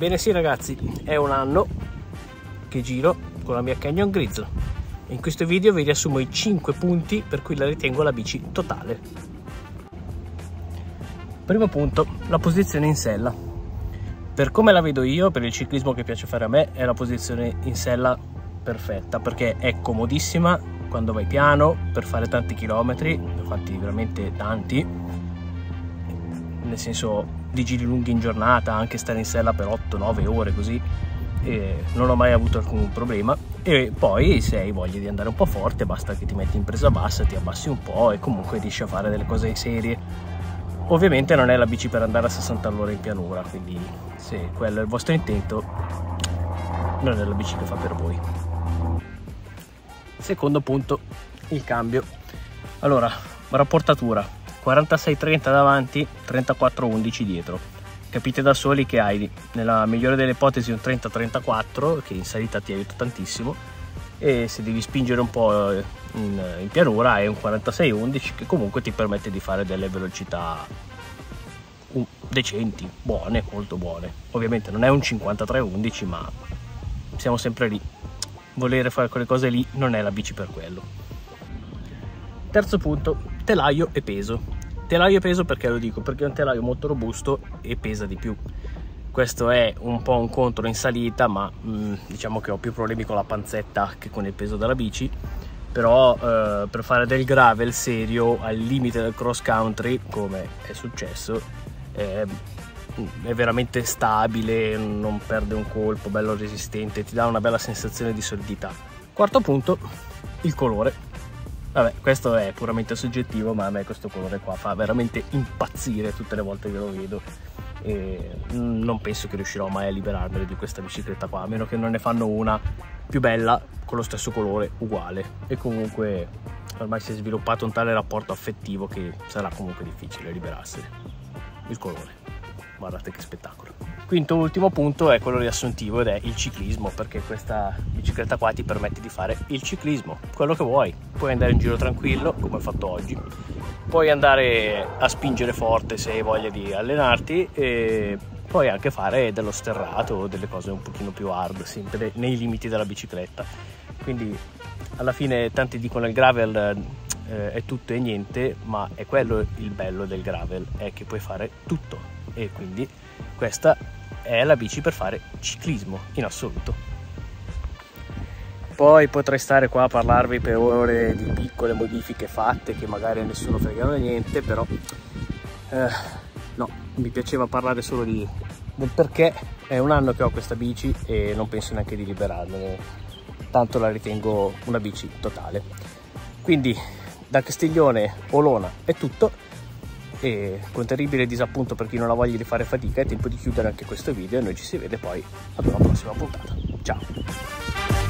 Ebbene sì ragazzi, è un anno che giro con la mia Canyon Grizzle. In questo video vi riassumo i 5 punti per cui la ritengo la bici totale. Primo punto, la posizione in sella. Per come la vedo io, per il ciclismo che piace fare a me, è la posizione in sella perfetta perché è comodissima quando vai piano per fare tanti chilometri, ne ho fatti veramente tanti, nel senso di giri lunghi in giornata, anche stare in sella per 8-9 ore così, non ho mai avuto alcun problema. E poi se hai voglia di andare un po' forte basta che ti metti in presa bassa, ti abbassi un po' e comunque riesci a fare delle cose serie Ovviamente non è la bici per andare a 60 all'ora in pianura, quindi se quello è il vostro intento, non è la bici che fa per voi. Secondo punto, il cambio. Allora, rapportatura 46-30 davanti, 34-11 dietro. Capite da soli che hai, nella migliore delle ipotesi, un 30-34 che in salita ti aiuta tantissimo e se devi spingere un po' in, in pianura hai un 46-11 che comunque ti permette di fare delle velocità decenti, buone, molto buone. Ovviamente non è un 53-11 ma siamo sempre lì. Volere fare quelle cose lì non è la bici per quello. Terzo punto, telaio e peso. Telaio e peso perché lo dico? Perché è un telaio molto robusto e pesa di più questo è un po' un contro in salita ma mh, mm, diciamo che ho più problemi con la panzetta che con il peso della bici però eh, per fare del gravel serio al limite del cross country come è successo è, è veramente stabile non perde un colpo bello resistente ti dà una bella sensazione di solidità quarto punto il colore Vabbè, questo è puramente soggettivo, ma a me questo colore qua fa veramente impazzire tutte le volte che lo vedo. E non penso che riuscirò mai a liberarmene di questa bicicletta qua a meno che non ne fanno una più bella con lo stesso colore uguale. E comunque ormai si è sviluppato un tale rapporto affettivo che sarà comunque difficile liberarsene. Il colore. Guardate che spettacolo quinto ultimo punto è quello riassuntivo ed è il ciclismo perché questa bicicletta qua ti permette di fare il ciclismo quello che vuoi. Puoi andare in giro tranquillo come ho fatto oggi. Puoi andare a spingere forte se hai voglia di allenarti e puoi anche fare dello sterrato o delle cose un pochino più hard, sempre nei limiti della bicicletta. Quindi alla fine tanti dicono il gravel eh, è tutto e niente, ma è quello il bello del gravel, è che puoi fare tutto. E quindi questa è la bici per fare ciclismo in assoluto. Poi potrei stare qua a parlarvi per ore di piccole modifiche fatte che magari a nessuno fregano niente, però eh, no, mi piaceva parlare solo di, del perché è un anno che ho questa bici e non penso neanche di liberarmene, tanto la ritengo una bici totale. Quindi da Castiglione Olona è tutto e con terribile disappunto per chi non ha voglia di fare fatica è tempo di chiudere anche questo video e noi ci si vede poi ad una prossima puntata. Ciao!